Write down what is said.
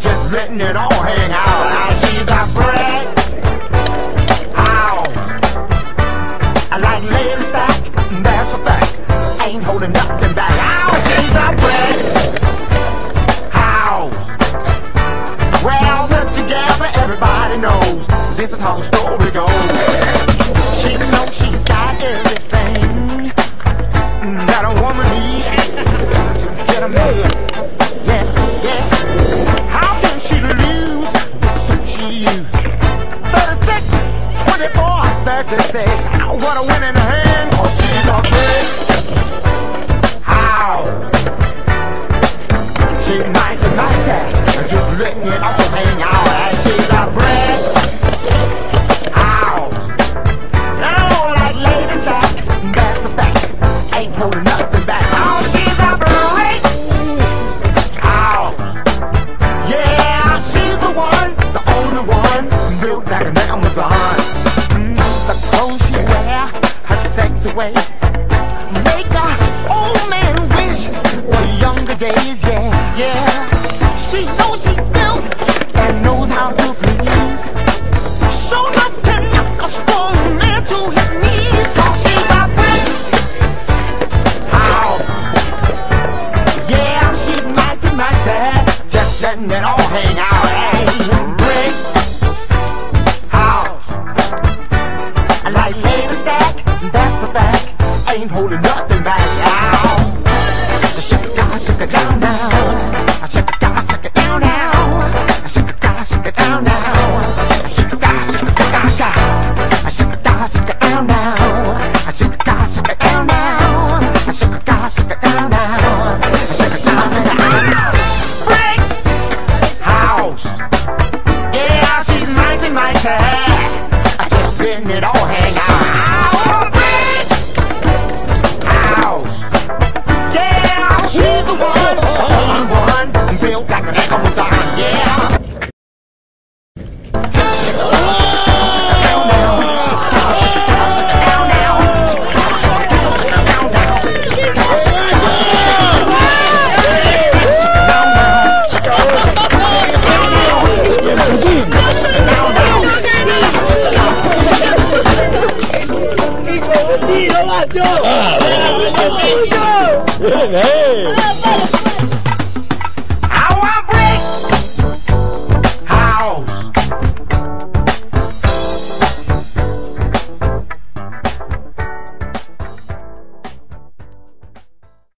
just letting it all hang out. Now she's a brick house. I like lady stack, that's a fact. Ain't holding nothing back. Oh, she's a brick house. Well, put together, everybody knows this is how the story goes. 24, 36. Ow, What a winning hand, cause she's a big house. She might be mighty, just letting it all hang out. And she's a brick house. Now, like lady stack, that's a fact. Ain't holding nothing sexy ways, make a old man wish for younger days. Yeah, yeah. Holding nothing back. Now, shake it down, shake it down now. Shake it down, shake it now. Shake it down, shake it down now. Shake it down, shake it down. Shake it down, shake it now. Down, shake it down now. Down, shake it down now. Shake it it down. Brick house. Yeah, mighty, mighty. Just it all hang out. ¡Viva macho! ¡Viva macho!